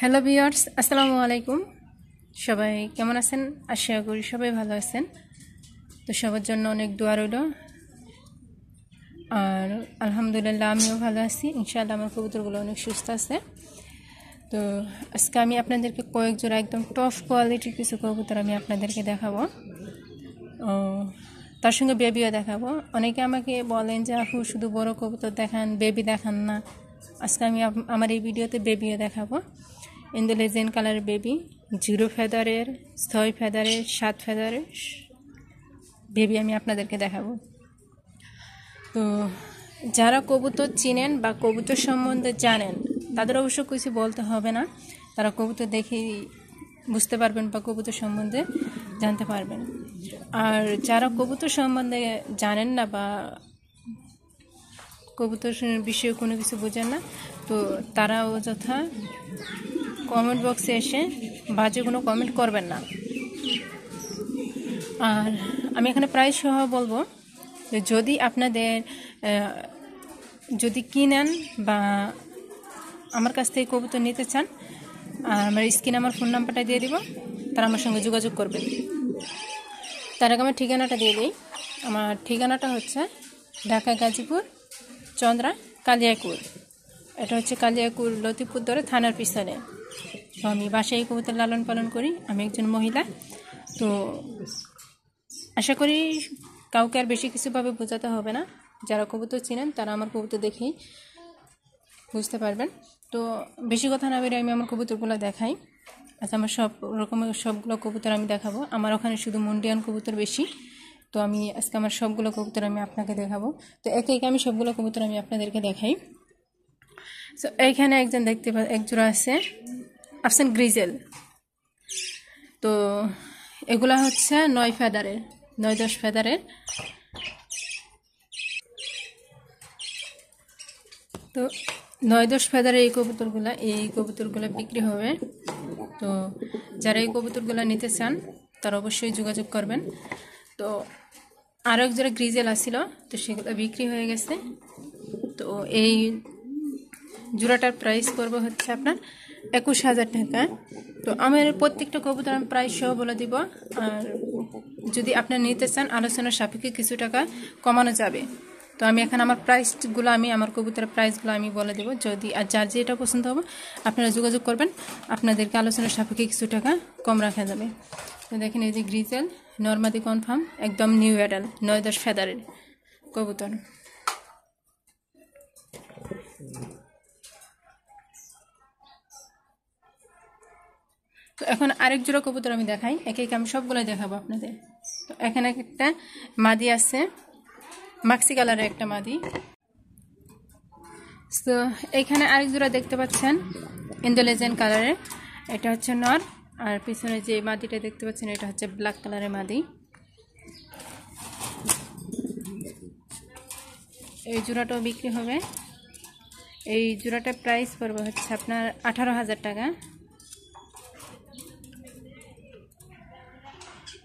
Hello viewers, আসসালামু আলাইকুম। সবাই কেমন আছেন? আশা করি সবাই ভালো আছেন। তো সবার জন্য অনেক দোয়া রইল। আর আলহামদুলিল্লাহ আমিও ভালো আছি। ইনশাআল্লাহ আমার কবুতরগুলো অনেক সুস্থ আছে। তো আজকে আমি আপনাদেরকে কয়েক জোড়া একদম টপ কোয়ালিটির কিছু কবুতর আমি আপনাদেরকে দেখাবো। তার সঙ্গে বেবিও দেখাবো। অনেকে আমাকে বলেন যে, আপু, শুধু বড় কবুতর দেখান বেবি দেখান না। আজকে আমি আমার এই ভিডিওতে বেবিও দেখাবো। ইন্দো লেজেন্ড কালারের বেবি, জিরো ফেদারের, ছয় ফেদারের, সাত ফেদারের। বেবি আমি আপনাদেরকে দেখাবো। তো যারা কবুতর চিনেন বা কবুতর সম্বন্ধে জানেন, তাদের অবশ্য কিছু বলতে হবে না। তারা কবুতর দেখেই বুঝতে পারবেন বা কবুতর সম্বন্ধে জানতে পারবেন। আর যারা কবুতর সম্বন্ধে জানেন না বা কবুতর বিষয়ে কোনো কিছু বোঝেন না, তো তারা অযথা কমেন্ট বক্সে এসে বাজে কোনো কমেন্ট করবেন না। আর আমি এখানে প্রায় সহ বলব যদি আপনাদের যদি কিনেন বা আমার কাছ থেকে কবুতর নিতে চান, আর আমার স্ক্রিনে আমার ফোন নাম্বারটা দিয়ে দিব, তারা আমার সঙ্গে যোগাযোগ করবেন তার আগে আমার ঠিকানাটা দিয়ে দিই। আমার ঠিকানাটা হচ্ছে ঢাকা গাজীপুর, চন্দ্রা, কালিয়াকুর। এটা হচ্ছে কালিয়াকুর লতিপুর ধরে থানার পিছনে। তো আমি বাসায় কবুতর লালন পালন করি, আমি একজন মহিলা। তো আশা করি কাউকে আর বেশি কিছুভাবে বোঝাতে হবে না। যারা কবুতর চিনেন, তারা আমার কবুতর দেখেই বুঝতে পারবেন। তো বেশি কথা না বেরিয়ে আমি আমার কবুতরগুলো দেখাই। আচ্ছা আমার সব রকমের সবগুলো কবুতর আমি দেখাবো। আমার ওখানে শুধু মন্ডিয়ান কবুতর বেশি। তো আমি আজকে আমার সবগুলো কবুতর আমি আপনাকে দেখাবো। তো একে একে আমি সবগুলো কবুতর আমি আপনাদেরকে দেখাই। তো এইখানে একজন দেখতে পা এক জোড়া আছে। আফসান গ্রিজেল। তো এগুলা হচ্ছে নয় ফেদারের, নয় দশ ফেদারের। তো নয় দশ ফেদারের এই কবুতরগুলা, এই কবুতরগুলো বিক্রি হবে। তো যারা এই কবুতরগুলো নিতে চান, তারা অবশ্যই যোগাযোগ করবেন। তো আরও এক যারা গ্রিজেল আসছিল তো সেগুলো বিক্রি হয়ে গেছে। তো এই জোড়াটার প্রাইস করব হচ্ছে আপনার একুশ হাজার টাকা। তো আমার প্রত্যেকটা কবুতর আমি প্রাইস সহ বলে দিব। আর যদি আপনার নিতে চান, আলোচনার সাপেক্ষে কিছু টাকা কমানো যাবে। তো আমি এখন আমার প্রাইসগুলো আমি, আমার কবুতরের প্রাইসগুলো আমি বলে দেবো। যদি আর যার যেটা পছন্দ হবে, আপনারা যোগাযোগ করবেন। আপনাদেরকে আলোচনার সাপেক্ষে কিছু টাকা কম রাখা যাবে। তো দেখেন এই যে গ্রিজেল, নর্মাদি কনফার্ম, একদম নিউ অ্যাডাল নয় দশ ফেদারের কবুতর। তো এখন আরেক জোড়া কবুতর আমি দেখাই। একে একে আমি সবগুলোই দেখাবো আপনাদের। তো এখানে একটা মাদি আছে। মাক্সি কালারের একটা মাদি। তো এখানে আরেক জোড়া দেখতে পাচ্ছেন ইন্দোলেজেন কালারের এটা হচ্ছে নর, আর পিছনে যে মাদিটা দেখতে পাচ্ছেন, এটা হচ্ছে ব্ল্যাক কালারের মাদি। এই জোড়াটাও বিক্রি হবে। এই জোড়াটার প্রাইস পড়বে হচ্ছে আপনার আঠারো হাজার টাকা।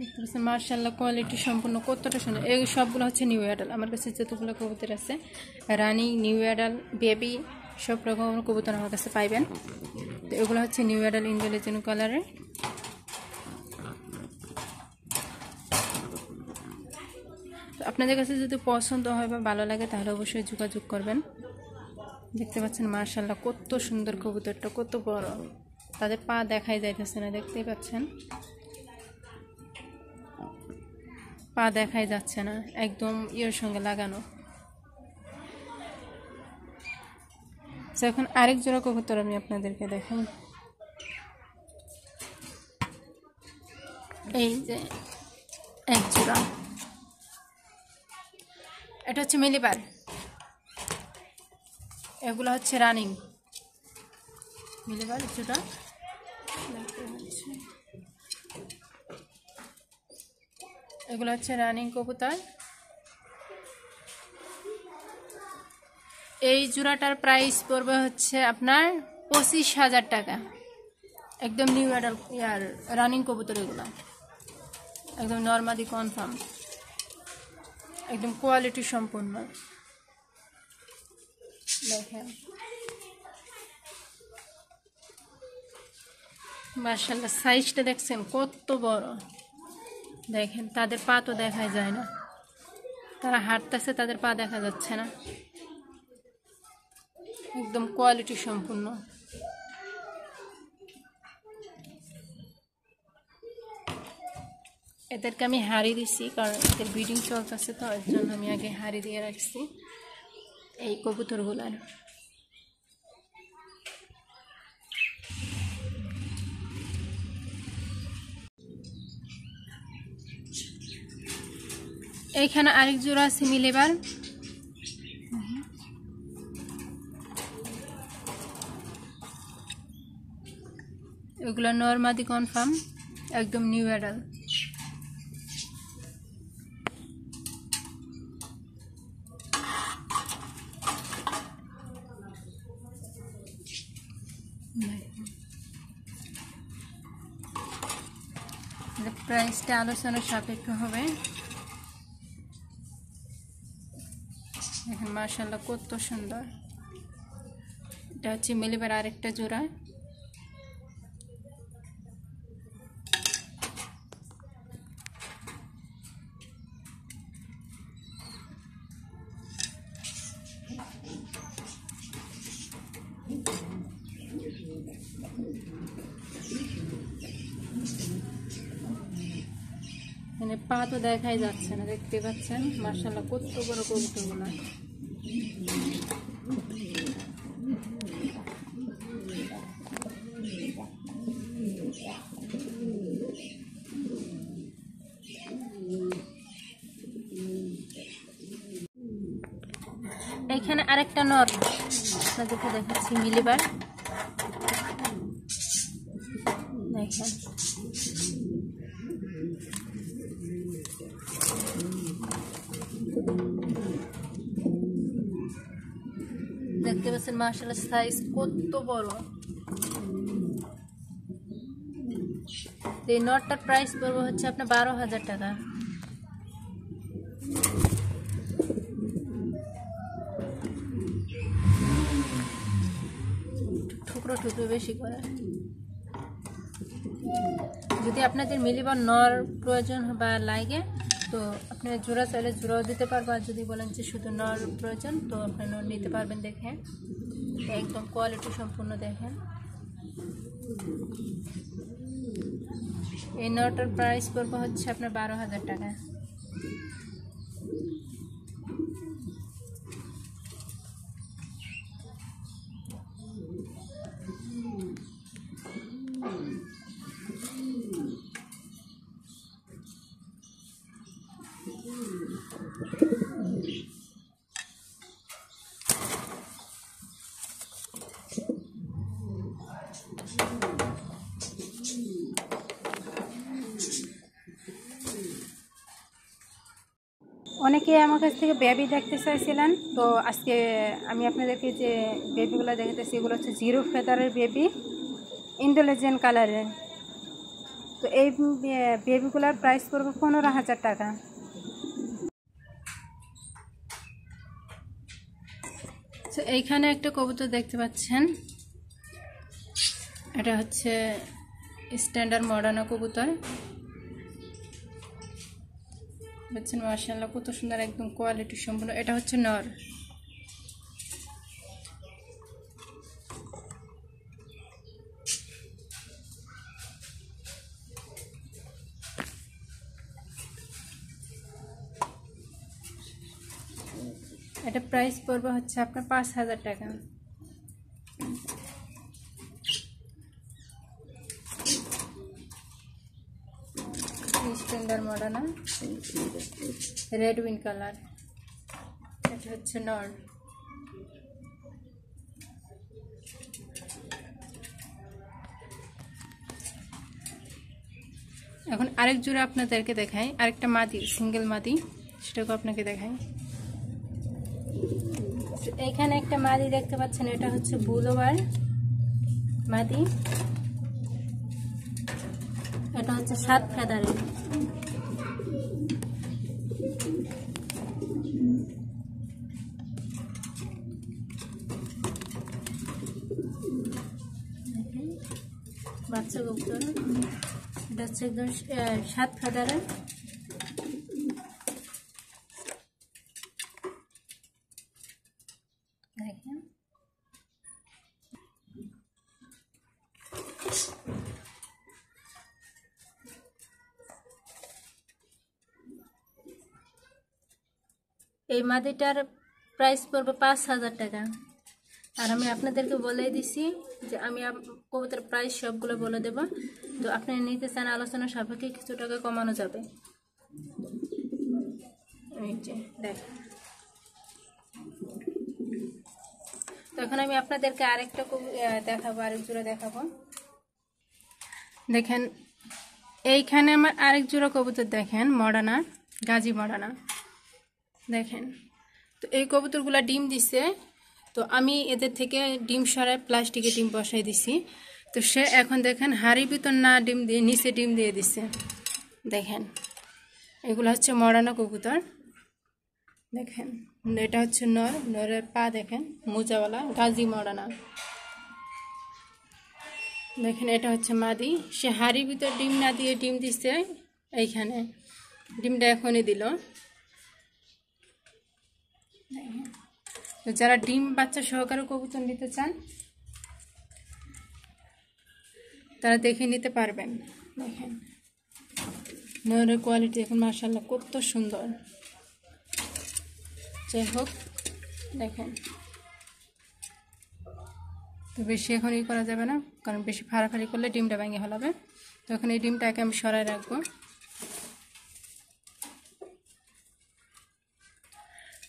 দেখতে পাচ্ছেন মার্শাল্লাহ কোয়ালিটি সম্পূর্ণ কতটা সুন্দর। এই সবগুলো হচ্ছে নিউ অ্যাডাল আমার কাছে যতগুলো কবুতর আছে, রানি নিউ অ্যাডাল বেবি সব রকমের কবুতর আমার কাছে পাইবেন। তো এগুলো হচ্ছে নিউ অ্যাডাল ইন্ডোলেজেন কালারের আপনাদের কাছে যদি পছন্দ হয় বা ভালো লাগে, তাহলে অবশ্যই যোগাযোগ করবেন। দেখতে পাচ্ছেন মার্শাল্লাহ কত সুন্দর কবুতরটা, কত বড়। তাদের পা দেখাই যাইতেছে না, দেখতেই পাচ্ছেন। পা দেখাই যাচ্ছে না, একদম ইয়ের সঙ্গে লাগানো। এখন আরেক জোড়া কবুতর আমি আপনাদেরকে দেখাই এই যে এক জোড়া। এটা হচ্ছে মিলিবার। এগুলো হচ্ছে রানিং। মিলিবার জোড়া দেখতে পাচ্ছি। এগুলো হচ্ছে রানিং কবুতর। এই জোড়াটার প্রাইস পড়বে হচ্ছে আপনার পঁচিশ হাজার টাকা। একদম নিউ অ্যাডাল ইয়ার রানিং কবুতর এগুলো। একদম নর্মালি কনফার্ম একদম কোয়ালিটি সম্পূর্ণ। দেখেন। মার্শাল্লাহ সাইজটা দেখছেন কত বড়। দেখেন, তাদের পা তো দেখা যায় না। তারা হাঁটতেছে, তাদের পা দেখা যাচ্ছে না। একদম কোয়ালিটি সম্পূর্ণ। এদেরকে আমি হাড়ি দিছি, কারণ এদের ব্রিডিং চলতেছে তো, এর জন্য আমি আগে হাড়ি দিয়ে রাখছি। এই কবুতরগুলার। এইখানে আরেক জোড়া আছে মিলেবার। এগুলো নর্মাদি কনফার্ম একদম নিউ অ্যাডাল প্রাইসটা আলোচনার সাপেক্ষ হবে দেখেন মার্শাল্লাহ কত সুন্দর। এটা হচ্ছে মিলিবার আরেকটা জোড়া। মানে পা তো দেখাই যাচ্ছে না, দেখতে পাচ্ছেন? মার্শাল্লাহ কত বড় কবুতরগুলো এখানে আরেকটা নর আপনাদেরকে দেখাচ্ছি মিলিবার। দেখেন। দেখতে পাচ্ছেন মার্শাল্লাহ সাইজ কত বড়। এই নটটার প্রাইস পড়বে হচ্ছে আপনার বারো হাজার টাকা। টুকরো বেশি করে। যদি আপনাদের মিলিবার নর প্রয়োজন বা লাগে, তো আপনি জোড়া চাইলে জোড়াও দিতে পারব। আর যদি বলেন যে শুধু নর প্রয়োজন, তো আপনি নর নিতে পারবেন দেখে একদম কোয়ালিটি সম্পূর্ণ দেখেন। এই নটার প্রাইস পড়বে হচ্ছে আপনার বারো হাজার টাকা। অনেকে আমার কাছ থেকে বেবি দেখতে চাইছিলেন, তো আজকে আমি আপনাদেরকে যে বেবিগুলো দেখাতেছি এগুলো হচ্ছে জিরো ফেদারের বেবি ইন্টেলিজেন্ট কালারের তো এই বেবিগুলোর প্রাইস পড়বে পনেরো হাজার টাকা। তো এইখানে একটা কবুতর দেখতে পাচ্ছেন। এটা হচ্ছে স্ট্যান্ডার্ড মডার্ন কবুতর। বুঝছেন মার্শাল্লাহ কত সুন্দর একদম কোয়ালিটি সম্পূর্ণ। এটা হচ্ছে নর। এটা প্রাইস পড়বে হচ্ছে আপনার পাঁচ হাজার টাকা standard modern red wine colour এটা হচ্ছে নর। এখন আরেক জোড়া আপনাদেরকে দেখাই। আরেকটা মাদি সিঙ্গেল মাদি সেটাকে আপনাকে দেখাই। এখানে একটা মাদি দেখতে পাচ্ছেন, এটা হচ্ছে বুলোবার মাদি। এটা হচ্ছে সাত ফেদারের বাচ্চা কবুতর সাত ফাদারের দেখেন এই মাদিটার প্রাইস পড়বে পাঁচ হাজার টাকা। আর আমি আপনাদেরকে বলে দিছি যে আমি কবুতর প্রাইস সবগুলো বলে দেব। তো আপনি নিতে চান আলোচনা সাপেক্ষে কিছু টাকা কমানো যাবে। এই যে দেখেন তো এখন আমি আপনাদেরকে আরেকটা কবু- দেখাবো, আরেক জোড়া দেখাবো। দেখেন, এইখানে আমার আরেক জোড়া কবুতর দেখেন, মডানা, গাজী মডানা। দেখেন, তো এই কবুতরগুলা ডিম দিছে। তো আমি এদের থেকে ডিম সরাই প্লাস্টিকে ডিম বসাই দিছি। তো সে এখন দেখেন হাড়ি ভিতর না ডিম দিয়ে, নিচে ডিম দিয়ে দিছে। দেখেন, এগুলো হচ্ছে মরানো কবুতর। দেখেন, এটা হচ্ছে নর, নরের পা দেখেন, মোজাওয়ালা, গাজি মরানা। দেখেন, এটা হচ্ছে মাদি। সে হাড়ির ভিতর ডিম না দিয়ে ডিম দিচ্ছে এইখানে। ডিমটা এখনই দিল। তো যারা ডিম বাচ্চা সহকারে কবুতর নিতে চান, তারা দেখে নিতে পারবেন। দেখেন নয়ের কোয়ালিটি এখন মার্শাল্লাহ কত সুন্দর। যাই হোক, দেখেন। তো বেশি এখন ই করা যাবে না, কারণ বেশি ফাড়াফাড়ি করলে ডিমটা ভেঙে ফেলাবে। তো এখন এই ডিমটাকে আমি সরাই রাখব।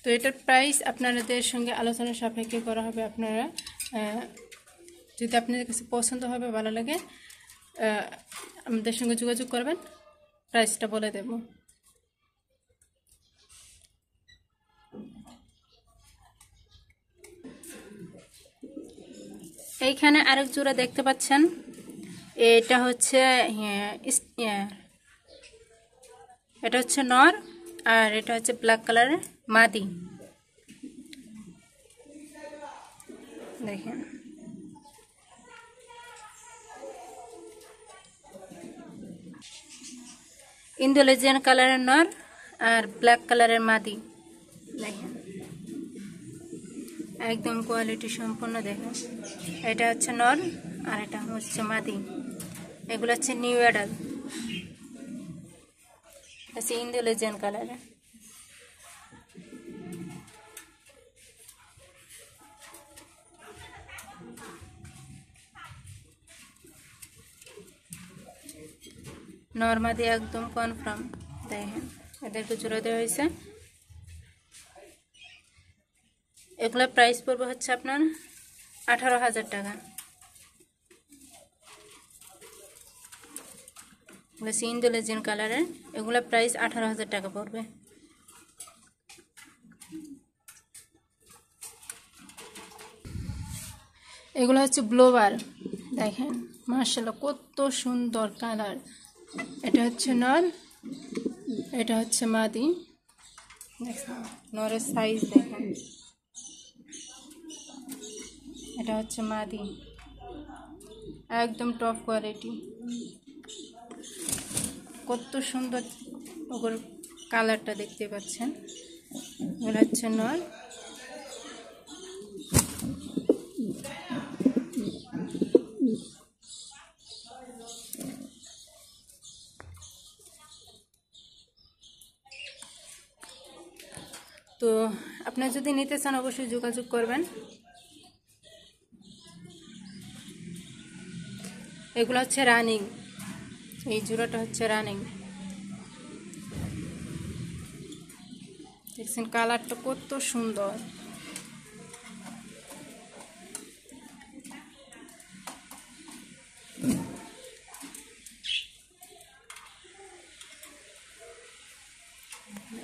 তো এটার প্রাইস আপনাদের সঙ্গে আলোচনা সাপেক্ষে করা হবে আপনারা। যদি আপনাদের কাছে পছন্দ হবে ভালো লাগে আমাদের সঙ্গে যোগাযোগ করবেন প্রাইসটা বলে দেব। এইখানে আরেক জোড়া দেখতে পাচ্ছেন। এটা হচ্ছে হ্যাঁ, এটা হচ্ছে নর। আর এটা হচ্ছে ব্ল্যাক কালারের মাদি। দেখেন। ইন্দোলেজিয়ান কালারের নর আর ব্ল্যাক কালারের মাদি। দেখেন। একদম কোয়ালিটি সম্পূর্ণ দেখেন। এটা হচ্ছে নর আর এটা হচ্ছে মাদি। এগুলো হচ্ছে নিউ অ্যাডাল হচ্ছে ইন্দোলেজিয়ান কালারের নর্মাদি একদম কনফার্ম দেখেন এদেরকে জোড়া দেওয়া হয়েছে এগুলো প্রাইস পড়বে হচ্ছে আপনার আঠারো হাজার টাকা এগুলো ইন্দোলেজিয়ান কালারের, এগুলো প্রাইস আঠারো হাজার টাকা পড়বে। এগুলো হচ্ছে ব্লোবার, দেখেন মার্শাল্লাহ কত সুন্দর কালার। এটা হচ্ছে নর এটা হচ্ছে মাদি। দেখেন নরের সাইজ দেখেন। এটা হচ্ছে মাদি। একদম টপ কোয়ালিটি কত সুন্দর ওগুর কালারটা দেখতে পাচ্ছেন। এগুলো হচ্ছে নল তো আপনার যদি নিতে চান অবশ্যই যোগাযোগ করবেন। এগুলো হচ্ছে রানিং। এই জোড়াটা হচ্ছে রানিং দেখছেন কালারটা কত সুন্দর।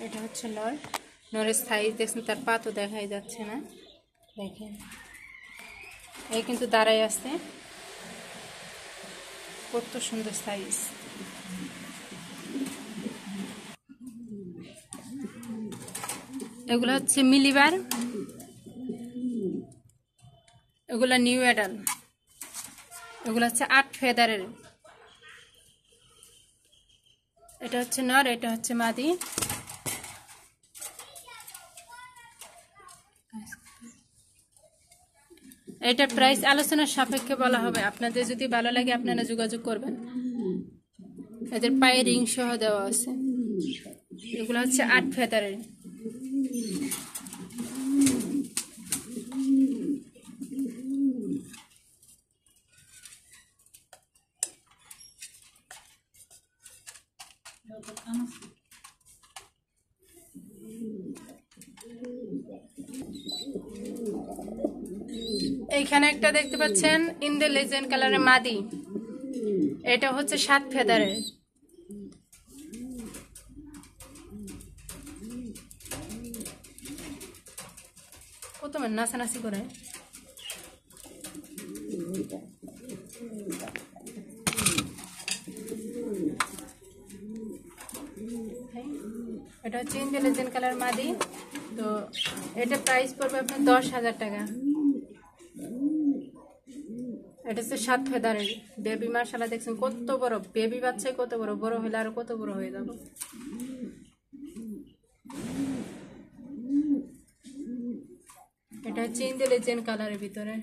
এটা হচ্ছে নর। নরের সাইজ দেখছেন, তার পা তো দেখাই যাচ্ছে না। দেখেন। এই কিন্তু দাঁড়াই আছে। কত সুন্দর সাইজ এগুলো হচ্ছে মিলিবার। এগুলো নিউ অ্যাডাল। এগুলো হচ্ছে আট ফেদারের। এটা হচ্ছে নর, এটা হচ্ছে মাদি। এটার প্রাইস আলোচনার সাপেক্ষে বলা হবে। আপনাদের যদি ভালো লাগে, আপনারা যোগাযোগ করবেন। এদের পায়ে রিং সহ দেওয়া আছে। এগুলো হচ্ছে আট ফেদারের। এইখানে একটা দেখতে পাচ্ছেন ইন্দে লেজেন্ড কালারের মাদি। এটা হচ্ছে সাত ফেদারের। কত নাচানাচি করে। এটা হচ্ছে ইন্দে লেজেন্ড কালার মাদি। তো এটা প্রাইস পড়বে আপনার দশ হাজার টাকা। এটা হচ্ছে সাত ফেদারের বেবি মার্শালা দেখছেন কত বড় বেবি বাচ্চায় কত বড় বড় হলে আরও কত বড় হয়ে যাবে। এটা হচ্ছে ইন্টেলিজেন্ট কালারের ভিতরে।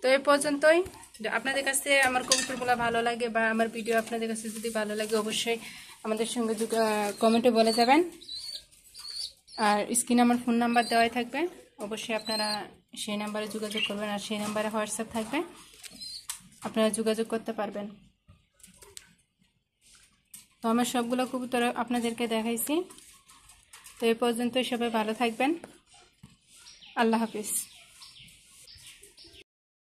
তো এই পর্যন্তই। আপনাদের কাছে আমার কবুতরগুলো ভালো লাগে বা আমার ভিডিও আপনাদের কাছে যদি ভালো লাগে, অবশ্যই আমাদের সঙ্গে কমেন্টে বলে যাবেন। আর স্ক্রিনে আমার ফোন নাম্বার দেওয়াই থাকবে। অবশ্যই আপনারা সেই নাম্বারে যোগাযোগ করবেন আর সেই নাম্বারে হোয়াটসঅ্যাপ থাকবে। আপনারা যোগাযোগ করতে পারবেন। তো আমার সবগুলো কবুতর আপনাদেরকে দেখাইছি। তো এ পর্যন্তই সবাই ভালো থাকবেন। আল্লাহ হাফিজ।